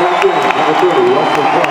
Number 30, Russell Clark.